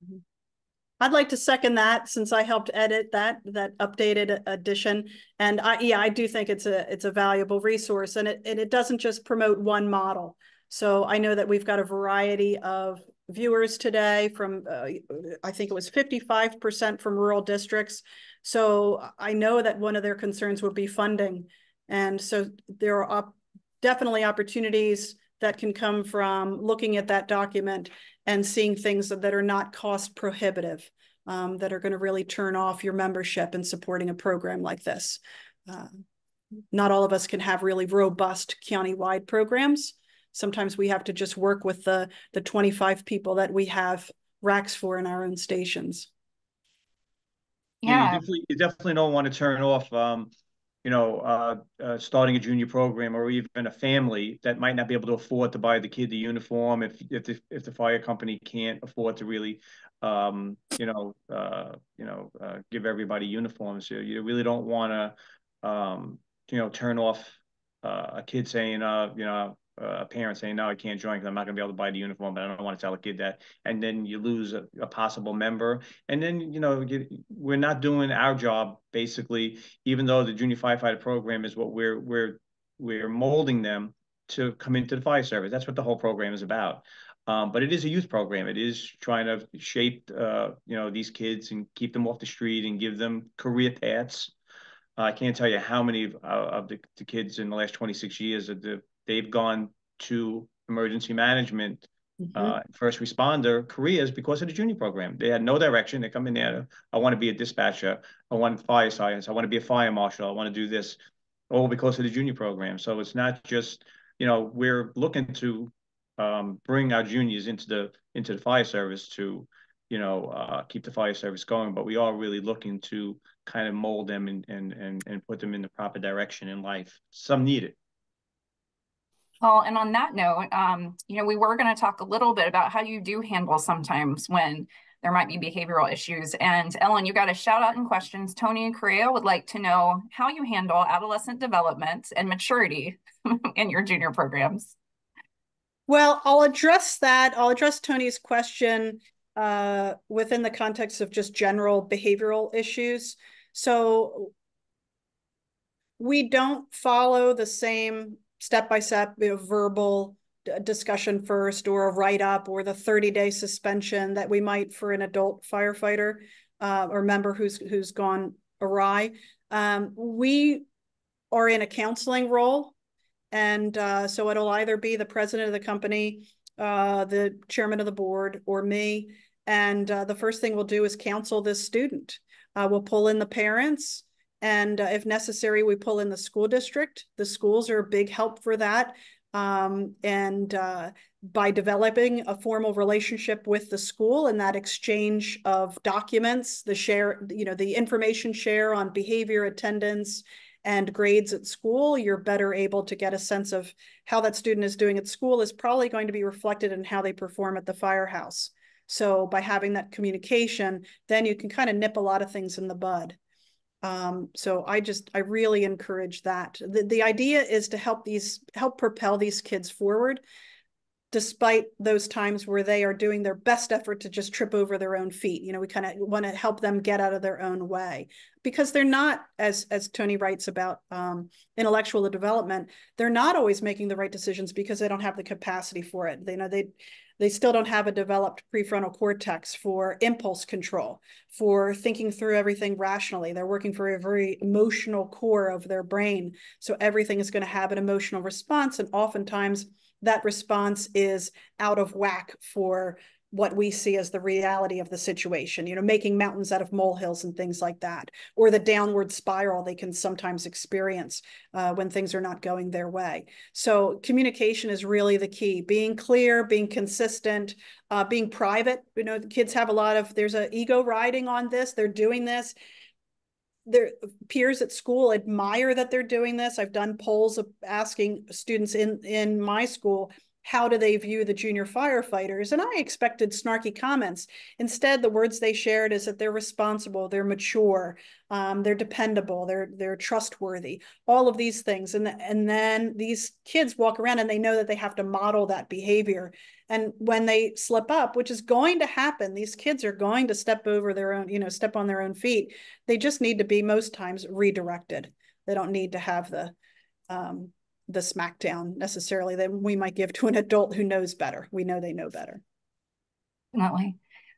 Mm-hmm. I'd like to second that since I helped edit that that updated edition, and I yeah I do think it's a it's a valuable resource, and it and it doesn't just promote one model. So I know that we've got a variety of viewers today from, uh, I think it was 55% from rural districts. So I know that one of their concerns would be funding. And so there are op definitely opportunities that can come from looking at that document and seeing things that, are not cost prohibitive, um, that are going to really turn off your membership in supporting a program like this. Uh, not all of us can have really robust county-wide programs sometimes we have to just work with the the 25 people that we have racks for in our own stations. Yeah, you, definitely, you definitely don't want to turn off um, you know uh, uh, starting a junior program or even a family that might not be able to afford to buy the kid the uniform if if the, if the fire company can't afford to really um, you know uh, you know uh, give everybody uniforms. You, you really don't want to um, you know turn off uh, a kid saying uh, you know a parent saying, no, I can't join because I'm not going to be able to buy the uniform, but I don't want to tell a kid that. And then you lose a, a possible member. And then, you know, you, we're not doing our job basically, even though the junior firefighter program is what we're, we're, we're molding them to come into the fire service. That's what the whole program is about. Um, but it is a youth program. It is trying to shape, uh, you know, these kids and keep them off the street and give them career paths. Uh, I can't tell you how many of, uh, of the, the, kids in the last 26 years of the they've gone to emergency management Mm-hmm. Uh, first responder careers because of the junior program. They had no direction. They come in there. I want to be a dispatcher. I want fire science. I want to be a fire marshal. I want to do this, all because of the junior program. So it's not just you know we're looking to um, bring our juniors into the into the fire service to, you know, uh, keep the fire service going. But we are really looking to kind of mold them and and and and put them in the proper direction in life. Some need it. Well, and on that note, um, you know, we were going to talk a little bit about how you do handle sometimes when there might be behavioral issues. And Ellen, you got a shout out in questions. Tony and Correa would like to know how you handle adolescent development and maturity in your junior programs. Well, I'll address that. I'll address Tony's question uh, within the context of just general behavioral issues. So we don't follow the same step-by-step you know, verbal discussion first or a write-up or the 30-day suspension that we might for an adult firefighter uh, or member who's who's gone awry. Um, we are in a counseling role and uh, so it'll either be the president of the company, uh, the chairman of the board, or me. And uh, the first thing we'll do is counsel this student. Uh, we'll pull in the parents. And uh, if necessary, we pull in the school district. The schools are a big help for that. Um, and uh, by developing a formal relationship with the school and that exchange of documents, the share, you know, the information share on behavior, attendance, and grades at school, you're better able to get a sense of how that student is doing at school is probably going to be reflected in how they perform at the firehouse. So by having that communication, then you can kind of nip a lot of things in the bud. Um, so I just, I really encourage that. The, the idea is to help these, help propel these kids forward despite those times where they are doing their best effort to just trip over their own feet you know we kind of want to help them get out of their own way because they're not as as tony writes about um, intellectual development they're not always making the right decisions because they don't have the capacity for it they know they they still don't have a developed prefrontal cortex for impulse control for thinking through everything rationally. They're working for a very emotional core of their brain. So everything is going to have an emotional response and oftentimes that response is out of whack for what we see as the reality of the situation, you know, making mountains out of molehills and things like that, or the downward spiral they can sometimes experience uh, when things are not going their way. So communication is really the key, being clear, being consistent, uh, being private. You know, the kids have a lot of, there's an ego riding on this, they're doing this their peers at school admire that they're doing this. I've done polls of asking students in in my school how do they view the junior firefighters? And I expected snarky comments. Instead, the words they shared is that they're responsible, they're mature, um, they're dependable, they're they're trustworthy, all of these things. And, and then these kids walk around and they know that they have to model that behavior. And when they slip up, which is going to happen, these kids are going to step over their own, you know, step on their own feet. They just need to be most times redirected. They don't need to have the um, the smackdown necessarily that we might give to an adult who knows better. We know they know better. Definitely.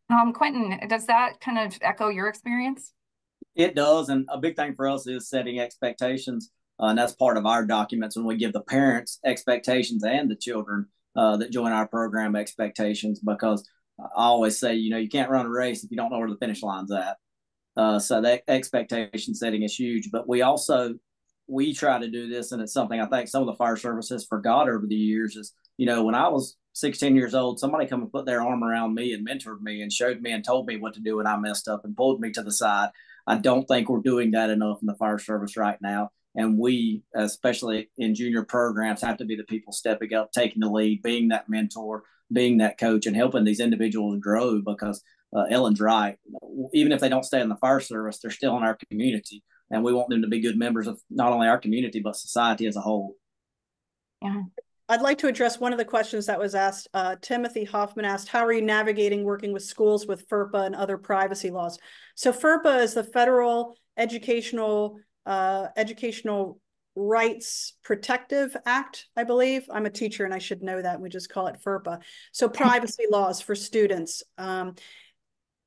Um, Quentin, does that kind of echo your experience? It does. And a big thing for us is setting expectations. Uh, and that's part of our documents when we give the parents expectations and the children uh, that join our program expectations because I always say, you know, you can't run a race if you don't know where the finish line's at. Uh, so that expectation setting is huge. But we also we try to do this, and it's something I think some of the fire services forgot over the years. Is you know when I was 16 years old, somebody come and put their arm around me and mentored me and showed me and told me what to do when I messed up and pulled me to the side. I don't think we're doing that enough in the fire service right now. And we, especially in junior programs, have to be the people stepping up, taking the lead, being that mentor, being that coach, and helping these individuals grow because uh, Ellen's right. Even if they don't stay in the fire service, they're still in our community and we want them to be good members of not only our community but society as a whole. Yeah. I'd like to address one of the questions that was asked. Uh, Timothy Hoffman asked, how are you navigating working with schools with FERPA and other privacy laws? So FERPA is the Federal Educational uh, Educational Rights Protective Act, I believe. I'm a teacher and I should know that. We just call it FERPA. So privacy laws for students. Um,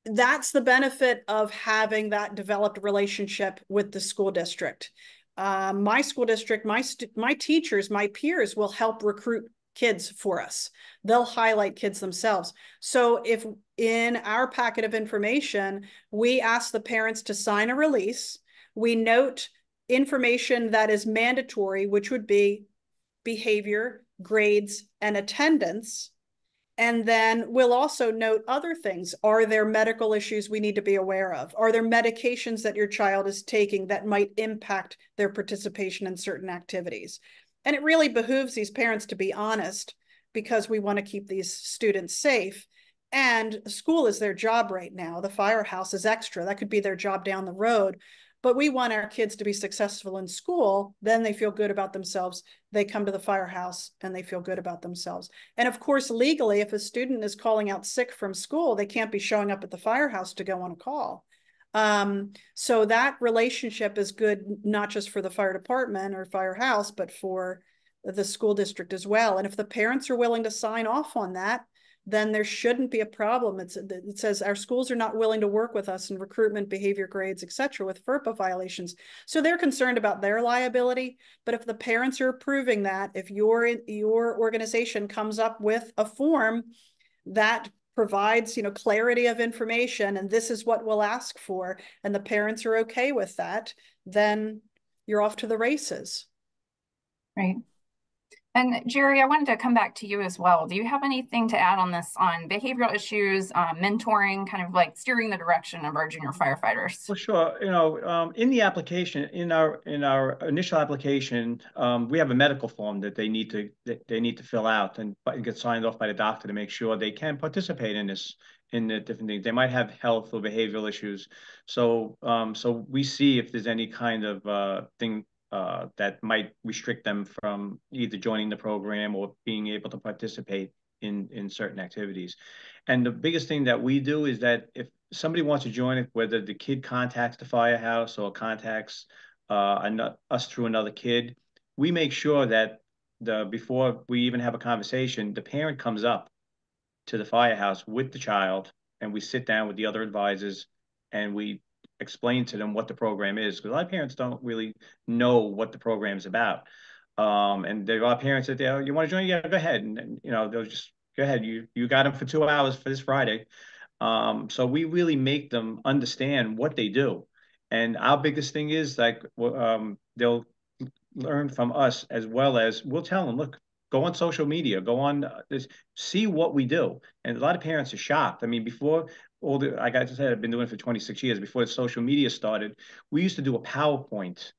that's the benefit of having that developed relationship with the school district. Uh, my school district, my my teachers, my peers will help recruit kids for us. They'll highlight kids themselves. So if in our packet of information, we ask the parents to sign a release, we note information that is mandatory, which would be behavior, grades, and attendance. And then we'll also note other things. Are there medical issues we need to be aware of? Are there medications that your child is taking that might impact their participation in certain activities? And it really behooves these parents to be honest because we want to keep these students safe. And school is their job right now. The firehouse is extra. That could be their job down the road but we want our kids to be successful in school then they feel good about themselves. They come to the firehouse and they feel good about themselves. And of course legally if a student is calling out sick from school they can't be showing up at the firehouse to go on a call. Um, so that relationship is good not just for the fire department or firehouse but for the school district as well. And if the parents are willing to sign off on that then there shouldn't be a problem. It's, it says our schools are not willing to work with us in recruitment, behavior grades, etc., with FERPA violations. So they're concerned about their liability. But if the parents are approving that, if your your organization comes up with a form that provides you know clarity of information and this is what we'll ask for and the parents are okay with that then you're off to the races right and Jerry, I wanted to come back to you as well. Do you have anything to add on this on behavioral issues, uh, mentoring, kind of like steering the direction of our junior firefighters? Well, sure. You know, um, in the application, in our in our initial application, um, we have a medical form that they need to that they need to fill out and get signed off by the doctor to make sure they can participate in this in the different things. They might have health or behavioral issues. So um, so we see if there's any kind of uh, thing uh, that might restrict them from either joining the program or being able to participate in in certain activities. And the biggest thing that we do is that if somebody wants to join it, whether the kid contacts the firehouse or contacts uh, us through another kid, we make sure that the before we even have a conversation, the parent comes up to the firehouse with the child, and we sit down with the other advisors, and we explain to them what the program is because a lot of parents don't really know what the program is about. Um, and there are parents that they, oh, you want to join? Yeah, go ahead. And, and, you know, they'll just go ahead. You you got them for two hours for this Friday. Um, so we really make them understand what they do. And our biggest thing is like um, they'll learn from us as well as we'll tell them, look, go on social media, go on uh, this, see what we do. And a lot of parents are shocked. I mean, before all the, like I said, I've been doing it for 26 years. Before social media started, we used to do a PowerPoint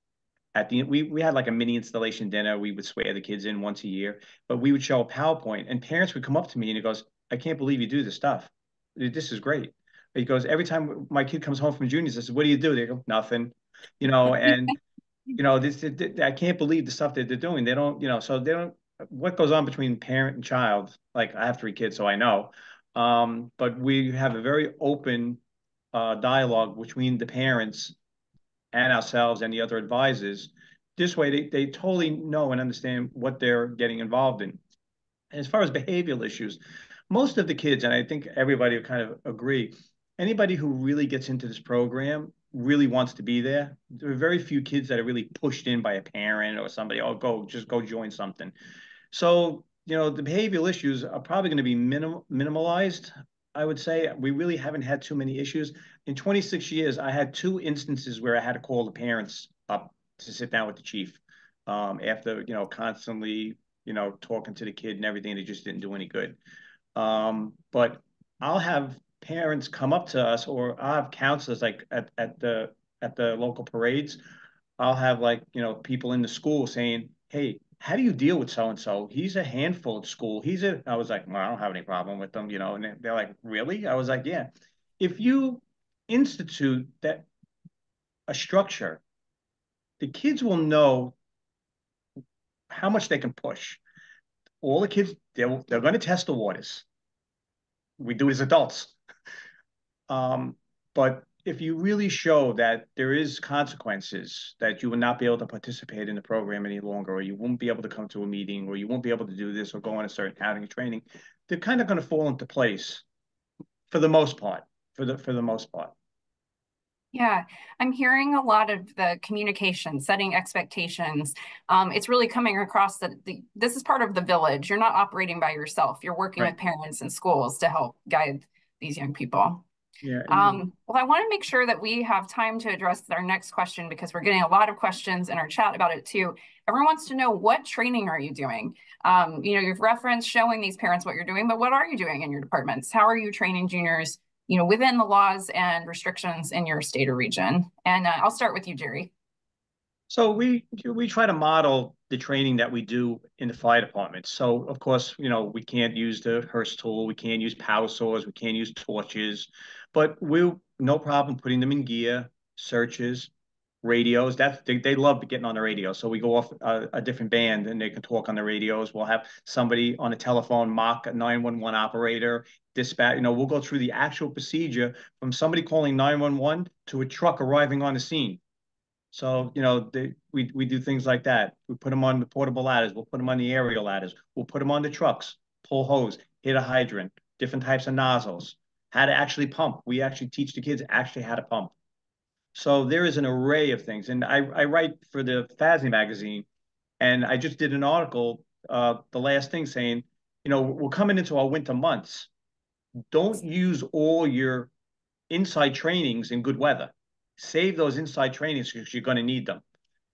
at the we we had like a mini installation dinner. We would swear the kids in once a year, but we would show a PowerPoint, and parents would come up to me and it goes, "I can't believe you do this stuff. This is great." He goes, "Every time my kid comes home from juniors, I said, what do you do?" They go, "Nothing," you know, and you know, this, this I can't believe the stuff that they're doing. They don't, you know, so they don't. What goes on between parent and child? Like I have three kids, so I know. Um, but we have a very open uh, dialogue between the parents and ourselves and the other advisors. This way, they, they totally know and understand what they're getting involved in. And as far as behavioral issues, most of the kids, and I think everybody kind of agree, anybody who really gets into this program really wants to be there. There are very few kids that are really pushed in by a parent or somebody, oh, go, just go join something. So you know, the behavioral issues are probably going to be minim minimalized. I would say we really haven't had too many issues. In 26 years, I had two instances where I had to call the parents up to sit down with the chief um, after, you know, constantly, you know, talking to the kid and everything. They just didn't do any good. Um, but I'll have parents come up to us or I'll have counselors like at, at the at the local parades. I'll have like, you know, people in the school saying, hey, how do you deal with so and so? He's a handful at school. He's a. I was like, well, I don't have any problem with them, you know. And they're like, really? I was like, yeah. If you institute that a structure, the kids will know how much they can push. All the kids, they're, they're going to test the waters. We do it as adults. Um, but if you really show that there is consequences that you will not be able to participate in the program any longer, or you won't be able to come to a meeting, or you won't be able to do this or go on a certain outing training, they're kind of going to fall into place for the most part. For the for the most part. Yeah, I'm hearing a lot of the communication, setting expectations. Um, it's really coming across that the, this is part of the village. You're not operating by yourself. You're working right. with parents and schools to help guide these young people. Yeah. Um, well, I want to make sure that we have time to address our next question because we're getting a lot of questions in our chat about it too. Everyone wants to know what training are you doing? Um, you know, you've referenced showing these parents what you're doing, but what are you doing in your departments? How are you training juniors, you know, within the laws and restrictions in your state or region? And uh, I'll start with you, Jerry. So we we try to model the training that we do in the fire department. So of course, you know, we can't use the Hurst tool, we can't use power saws, we can't use torches, but we'll no problem putting them in gear, searches, radios. That's they, they love getting on the radio. So we go off a, a, different band and they can talk on the radios. We'll have somebody on a telephone mock a 911 operator, dispatch. You know, we'll go through the actual procedure from somebody calling 911 to a truck arriving on the scene. So, you know, they, we, we do things like that. We put them on the portable ladders. We'll put them on the aerial ladders. We'll put them on the trucks, pull hose, hit a hydrant, different types of nozzles, how to actually pump. We actually teach the kids actually how to pump. So there is an array of things. And I, I write for the FASD magazine, and I just did an article, uh, the last thing saying, you know, we're coming into our winter months. Don't use all your inside trainings in good weather save those inside trainings because you're going to need them.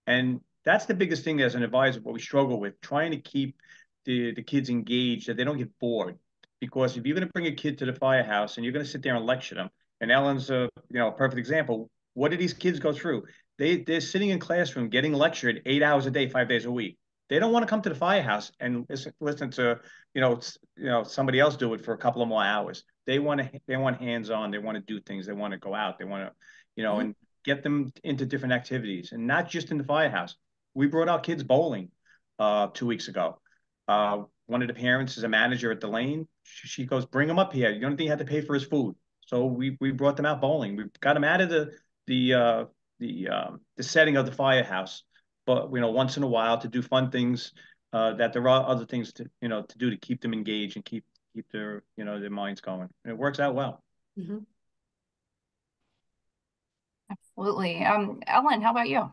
And that's the biggest thing as an advisor, what we struggle with, trying to keep the, the kids engaged, that they don't get bored. Because if you're going to bring a kid to the firehouse and you're going to sit there and lecture them, and Ellen's a you know a perfect example. What do these kids go through? They they're sitting in classroom getting lectured eight hours a day, five days a week. They don't want to come to the firehouse and listen, listen to you know you know somebody else do it for a couple of more hours. They want to they want hands on. They want to do things. They want to go out. They want to you know, mm-hmm. and get them into different activities and not just in the firehouse. We brought our kids bowling uh, two weeks ago. Uh, one of the parents is a manager at the lane. She, she goes, bring him up here. You don't think you have to pay for his food. So we, we brought them out bowling. We got them out of the, the, uh, the, um, the setting of the firehouse, but, you know, once in a while to do fun things uh, that there are other things to, you know, to do to keep them engaged and keep, keep their, you know, their minds going. And it works out well. Mm-hmm. Absolutely. Um, Ellen, how about you?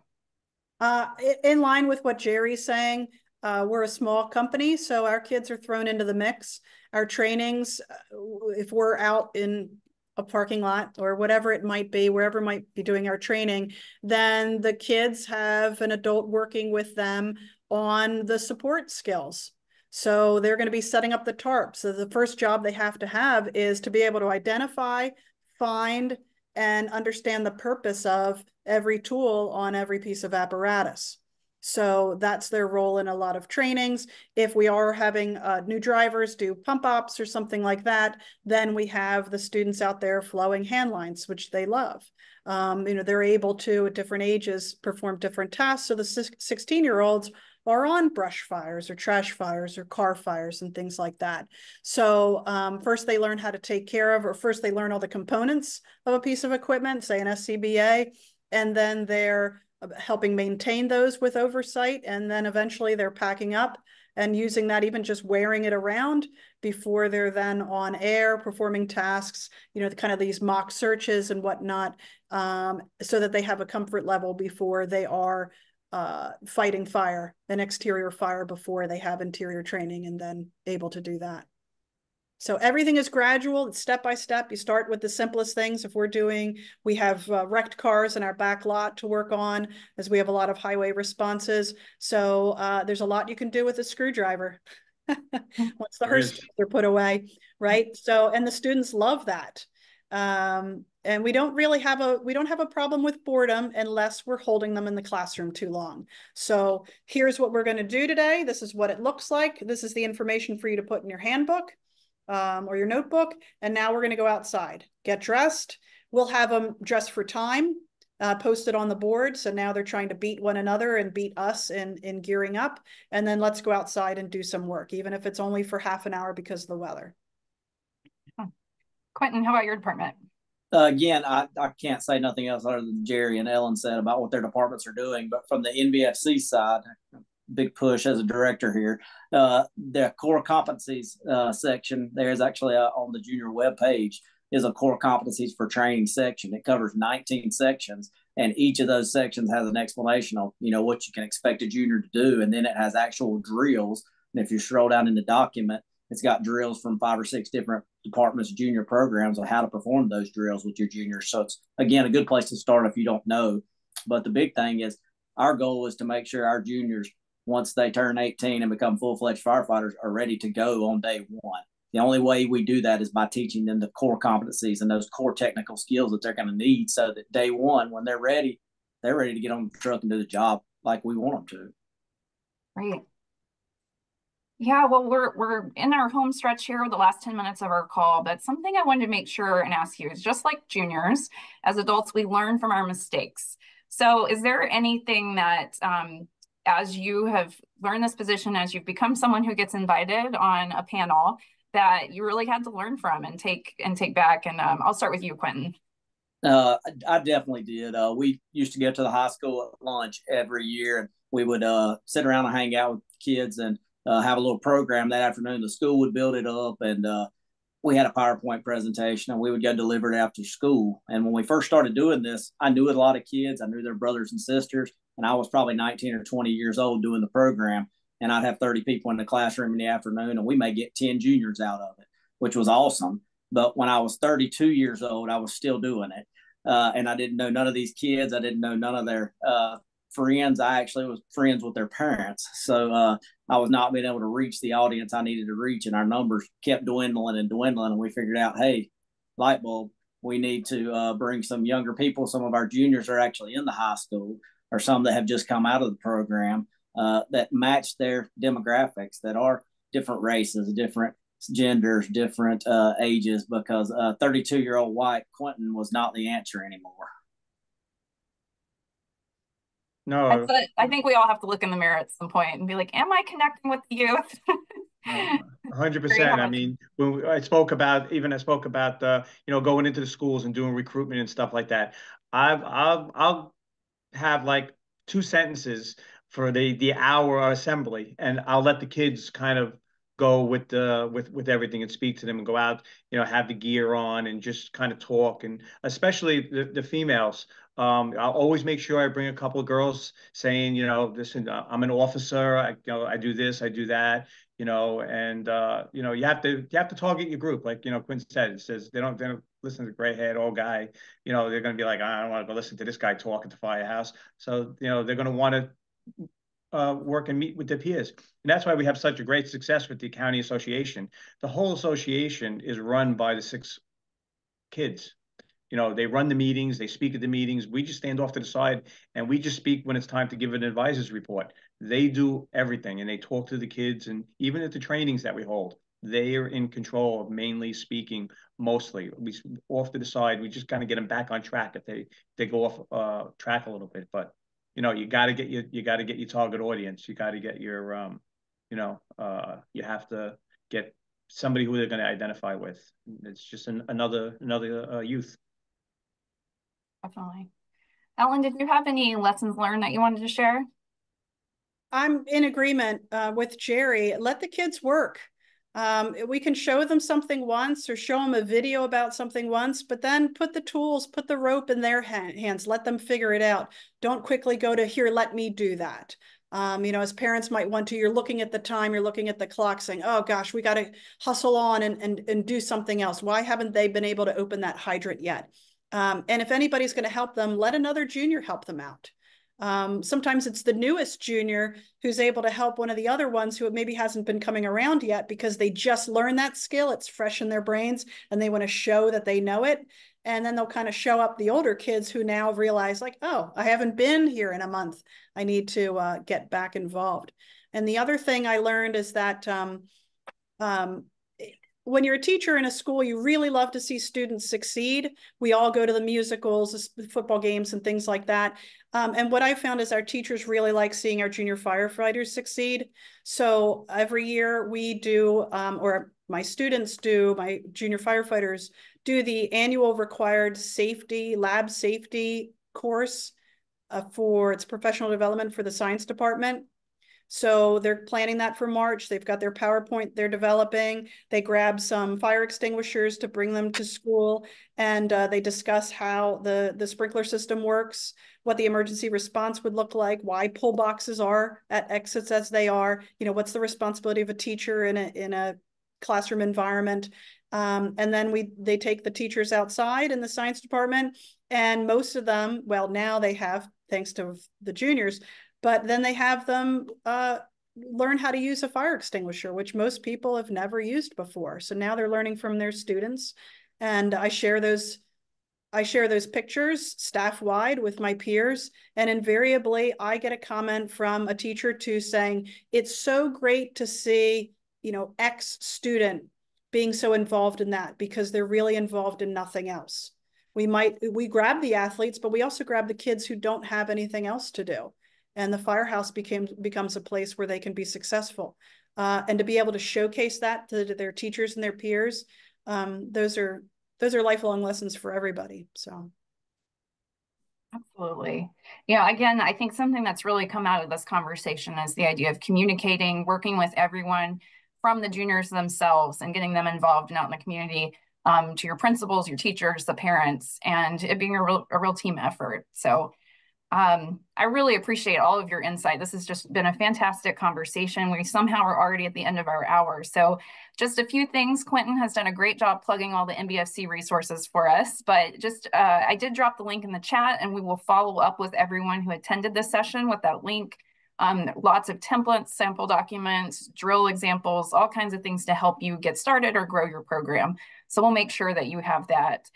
Uh, in line with what Jerry's saying, uh, we're a small company, so our kids are thrown into the mix. Our trainings, uh, if we're out in a parking lot or whatever it might be, wherever might be doing our training, then the kids have an adult working with them on the support skills. So they're going to be setting up the tarp. So the first job they have to have is to be able to identify, find, and understand the purpose of every tool on every piece of apparatus. So that's their role in a lot of trainings. If we are having uh, new drivers do pump ops or something like that, then we have the students out there flowing hand lines, which they love. Um, you know, they're able to, at different ages, perform different tasks. So the 16 year olds are on brush fires or trash fires or car fires and things like that. So um, first they learn how to take care of, or first they learn all the components of a piece of equipment, say an SCBA, and then they're uh, helping maintain those with oversight. And then eventually they're packing up and using that, even just wearing it around before they're then on air performing tasks, you know, the kind of these mock searches and whatnot, um, so that they have a comfort level before they are uh, fighting fire, an exterior fire before they have interior training and then able to do that. So everything is gradual, it's step by step. You start with the simplest things. If we're doing, we have uh, wrecked cars in our back lot to work on as we have a lot of highway responses. So uh, there's a lot you can do with a screwdriver once the Hurst are put away, right? So, and the students love that. Um, and we don't really have a we don't have a problem with boredom unless we're holding them in the classroom too long. So here's what we're going to do today. This is what it looks like. This is the information for you to put in your handbook um, or your notebook. And now we're going to go outside get dressed. We'll have them dressed for time uh, posted on the board. So now they're trying to beat one another and beat us in in gearing up. And then let's go outside and do some work even if it's only for half an hour because of the weather. Quentin how about your department uh, again, I, I can't say nothing else other than Jerry and Ellen said about what their departments are doing. But from the NVFC side, big push as a director here. Uh, the core competencies uh, section there is actually uh, on the junior web page is a core competencies for training section. It covers 19 sections, and each of those sections has an explanation of you know what you can expect a junior to do, and then it has actual drills. And if you scroll down in the document, it's got drills from five or six different departments, junior programs on how to perform those drills with your juniors. So it's again a good place to start if you don't know. But the big thing is our goal is to make sure our juniors, once they turn 18 and become full fledged firefighters, are ready to go on day one. The only way we do that is by teaching them the core competencies and those core technical skills that they're going to need so that day one, when they're ready, they're ready to get on the truck and do the job like we want them to. Right. Yeah, well, we're we're in our home stretch here, with the last 10 minutes of our call, but something I wanted to make sure and ask you is just like juniors, as adults, we learn from our mistakes. So is there anything that um, as you have learned this position, as you've become someone who gets invited on a panel that you really had to learn from and take and take back? And um, I'll start with you, Quentin. Uh, I definitely did. Uh, we used to go to the high school at lunch every year, and we would uh, sit around and hang out with kids and uh, have a little program that afternoon. The school would build it up, and uh, we had a PowerPoint presentation, and we would go deliver it after school. And when we first started doing this, I knew a lot of kids. I knew their brothers and sisters, and I was probably 19 or 20 years old doing the program. And I'd have 30 people in the classroom in the afternoon, and we may get 10 juniors out of it, which was awesome. But when I was 32 years old, I was still doing it. Uh, and I didn't know none of these kids. I didn't know none of their uh, friends. I actually was friends with their parents. So uh, I was not being able to reach the audience I needed to reach, and our numbers kept dwindling and dwindling. And we figured out, hey, light bulb, we need to uh, bring some younger people. Some of our juniors are actually in the high school, or some that have just come out of the program uh, that match their demographics, that are different races, different genders, different uh, ages, because a 32 year old white Quentin was not the answer anymore. No, I think we all have to look in the mirror at some point and be like, "Am I connecting with the youth?" hundred percent. I mean, when I spoke about, even I spoke about, uh, you know, going into the schools and doing recruitment and stuff like that. I've, I'll, I'll have like two sentences for the the hour assembly, and I'll let the kids kind of go with the with with everything and speak to them and go out you know have the gear on and just kind of talk and especially the, the females um, I'll always make sure I bring a couple of girls saying, you know, listen, uh, I'm an officer. I, you know, I do this, I do that, you know, and uh, you know, you have to you have to target your group, like you know, Quinn said. It says they don't they don't listen to the gray haired old guy. You know, they're going to be like, I don't want to go listen to this guy talk at the firehouse. So you know, they're going to want to uh, work and meet with their peers. And that's why we have such a great success with the county association. The whole association is run by the six kids you know, they run the meetings, they speak at the meetings. We just stand off to the side and we just speak when it's time to give an advisor's report. They do everything and they talk to the kids and even at the trainings that we hold, they are in control of mainly speaking mostly. We off to the side, we just kind of get them back on track if they they go off uh, track a little bit. But you know, you got to get your you got to get your target audience. You got to get your um, you know, uh, you have to get somebody who they're going to identify with. It's just an, another another uh, youth definitely. Ellen, did you have any lessons learned that you wanted to share? I'm in agreement uh, with Jerry. Let the kids work. Um, we can show them something once or show them a video about something once, but then put the tools, put the rope in their ha hands, let them figure it out. Don't quickly go to here, let me do that. Um, you know, as parents might want to, you're looking at the time, you're looking at the clock saying, oh gosh, we got to hustle on and, and, and do something else. Why haven't they been able to open that hydrant yet? Um, and if anybody's going to help them, let another junior help them out. Um, sometimes it's the newest junior who's able to help one of the other ones who maybe hasn't been coming around yet because they just learned that skill. It's fresh in their brains and they want to show that they know it. And then they'll kind of show up the older kids who now realize like, oh, I haven't been here in a month. I need to uh, get back involved. And the other thing I learned is that um, um, when you're a teacher in a school, you really love to see students succeed. We all go to the musicals, football games, and things like that. Um, and what I found is our teachers really like seeing our junior firefighters succeed. So every year we do, um, or my students do, my junior firefighters do the annual required safety, lab safety course uh, for its professional development for the science department. So they're planning that for March. They've got their PowerPoint they're developing. They grab some fire extinguishers to bring them to school and uh, they discuss how the, the sprinkler system works, what the emergency response would look like, why pull boxes are at exits as they are, you know, what's the responsibility of a teacher in a, in a classroom environment. Um, and then we they take the teachers outside in the science department, and most of them, well, now they have thanks to the juniors, but then they have them uh, learn how to use a fire extinguisher, which most people have never used before. So now they're learning from their students, and I share those. I share those pictures staff wide with my peers, and invariably I get a comment from a teacher to saying, It's so great to see, you know, X student being so involved in that because they're really involved in nothing else. We might, we grab the athletes, but we also grab the kids who don't have anything else to do. And the firehouse became becomes a place where they can be successful. Uh, and to be able to showcase that to, to their teachers and their peers, um, those are those are lifelong lessons for everybody. So. Absolutely. Yeah, again, I think something that's really come out of this conversation is the idea of communicating, working with everyone from the juniors themselves and getting them involved and out in the community um, to your principals, your teachers, the parents, and it being a real, a real team effort. So um, I really appreciate all of your insight. This has just been a fantastic conversation. We somehow are already at the end of our hour. So just a few things. Quentin has done a great job plugging all the NVFC resources for us, but just uh, I did drop the link in the chat and we will follow up with everyone who attended this session with that link. Um, lots of templates, sample documents, drill examples, all kinds of things to help you get started or grow your program. So we'll make sure that you have that.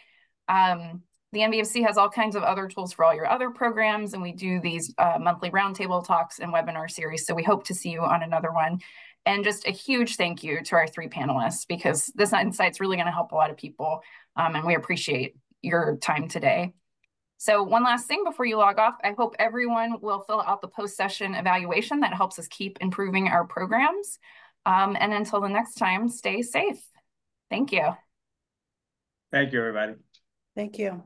Um, the NVFC has all kinds of other tools for all your other programs, and we do these uh, monthly roundtable talks and webinar series. So we hope to see you on another one. And just a huge thank you to our three panelists because this insight is really going to help a lot of people, um, and we appreciate your time today. So one last thing before you log off, I hope everyone will fill out the post-session evaluation that helps us keep improving our programs. Um, and until the next time, stay safe. Thank you. Thank you, everybody. Thank you.